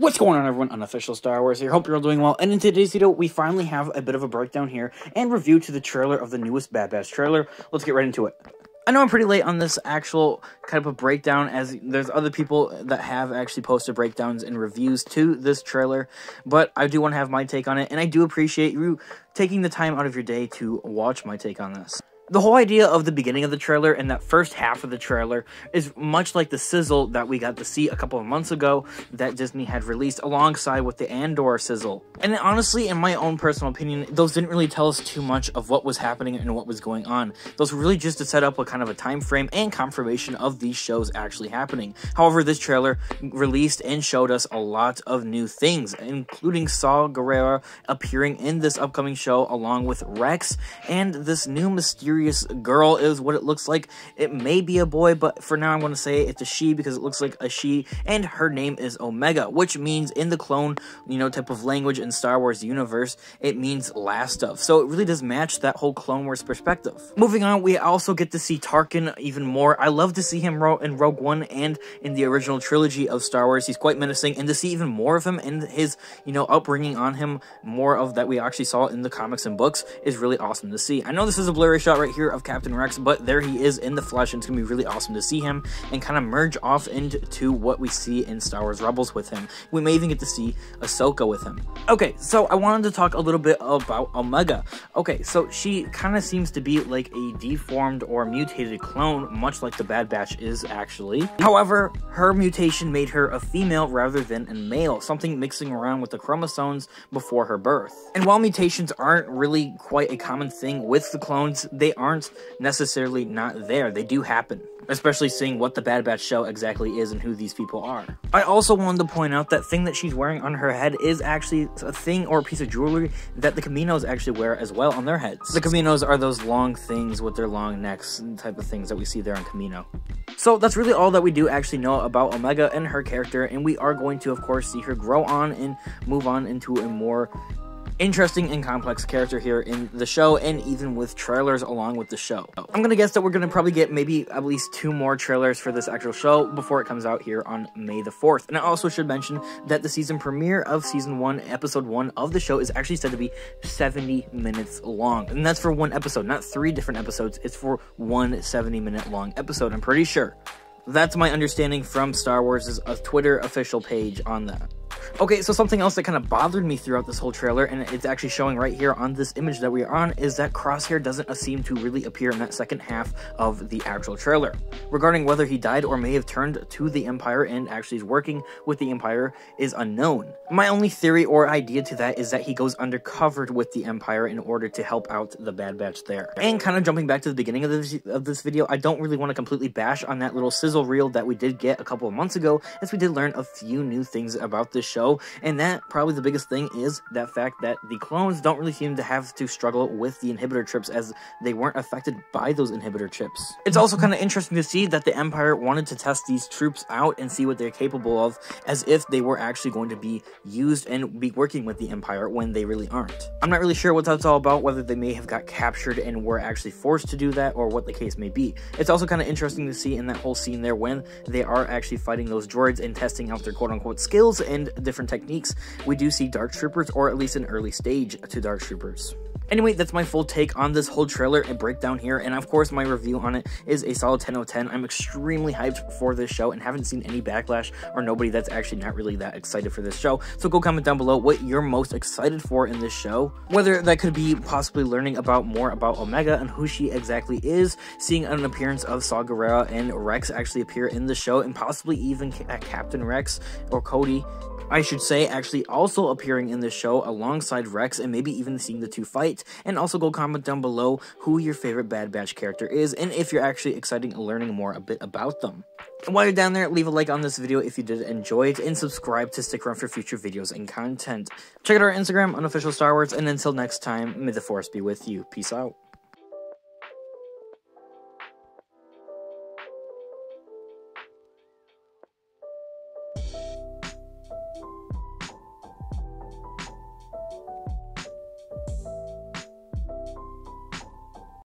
What's going on everyone, Unofficial Star Wars here, hope you're all doing well, and in today's video, we finally have a bit of a breakdown here, and review to the trailer of the newest Bad Batch trailer. Let's get right into it. I know I'm pretty late on this actual kind of a breakdown, as there's other people that have actually posted breakdowns and reviews to this trailer, but I do want to have my take on it, and I do appreciate you taking the time out of your day to watch my take on this the whole idea of the beginning of the trailer and that first half of the trailer is much like the sizzle that we got to see a couple of months ago that Disney had released alongside with the Andor sizzle. And honestly, in my own personal opinion, those didn't really tell us too much of what was happening and what was going on. Those were really just to set up a kind of a time frame and confirmation of these shows actually happening. However, this trailer released and showed us a lot of new things, including Saw Gerrera appearing in this upcoming show along with Rex and this new mysterious mysterious girl is what it looks like. It may be a boy, but for now I'm going to say it's a she because it looks like a she, and her name is Omega, which means in the clone, you know, type of language in Star Wars universe, it means last of. So it really does match that whole Clone Wars perspective. Moving on, we also get to see Tarkin even more. I love to see him in Rogue One and in the original trilogy of Star Wars. He's quite menacing, and to see even more of him and his, you know, upbringing on him, more of that we actually saw in the comics and books, is really awesome to see. I know this is a blurry shot right right here of Captain Rex, but there he is in the flesh, and it's going to be really awesome to see him and kind of merge off into what we see in Star Wars Rebels with him. We may even get to see Ahsoka with him. Okay, so I wanted to talk a little bit about Omega. Okay, so she kind of seems to be like a deformed or mutated clone, much like the Bad Batch is actually. However, her mutation made her a female rather than a male, something mixing around with the chromosomes before her birth. And while mutations aren't really quite a common thing with the clones, they aren't necessarily not there. They do happen, especially seeing what the Bad Batch show exactly is and who these people are. I also wanted to point out that thing that she's wearing on her head is actually a thing or a piece of jewelry that the Kaminos actually wear as well on their heads. The Kaminos are those long things with their long necks and type of things that we see there on Kamino. So that's really all that we do actually know about Omega and her character, and we are going to, of course, see her grow on and move on into a more interesting and complex character here in the show and even with trailers along with the show. I'm gonna guess that we're gonna probably get maybe at least two more trailers for this actual show before it comes out here on May the 4th. And I also should mention that the season premiere of season 1, episode 1 of the show is actually said to be 70 minutes long. And that's for one episode, not three different episodes. It's for one 70 minute long episode, I'm pretty sure. That's my understanding from Star Wars' uh, Twitter official page on that. Okay, so something else that kind of bothered me throughout this whole trailer, and it's actually showing right here on this image that we are on, is that Crosshair doesn't seem to really appear in that second half of the actual trailer. Regarding whether he died or may have turned to the Empire and actually is working with the Empire is unknown. My only theory or idea to that is that he goes undercover with the Empire in order to help out the Bad Batch there. And kind of jumping back to the beginning of this, of this video, I don't really want to completely bash on that little sizzle reel that we did get a couple of months ago, as we did learn a few new things about this show, and that probably the biggest thing is that fact that the clones don't really seem to have to struggle with the inhibitor chips as they weren't affected by those inhibitor chips. It's also kind of interesting to see that the Empire wanted to test these troops out and see what they're capable of as if they were actually going to be used and be working with the Empire when they really aren't. I'm not really sure what that's all about, whether they may have got captured and were actually forced to do that or what the case may be. It's also kind of interesting to see in that whole scene there when they are actually fighting those droids and testing out their quote-unquote skills and different techniques, we do see Dark Troopers, or at least an early stage to Dark Troopers. Anyway, that's my full take on this whole trailer and breakdown here, and of course my review on it is a solid 10 out of 10. I'm extremely hyped for this show and haven't seen any backlash or nobody that's actually not really that excited for this show. So go comment down below what you're most excited for in this show. Whether that could be possibly learning about more about Omega and who she exactly is, seeing an appearance of Saw Gerrera and Rex actually appear in the show, and possibly even uh, Captain Rex or Cody I should say, actually also appearing in this show alongside Rex and maybe even seeing the two fight. And also go comment down below who your favorite Bad Batch character is and if you're actually excited learning more a bit about them. And while you're down there, leave a like on this video if you did enjoy it and subscribe to stick around for future videos and content. Check out our Instagram, Unofficial Star Wars, and until next time, may the Force be with you. Peace out.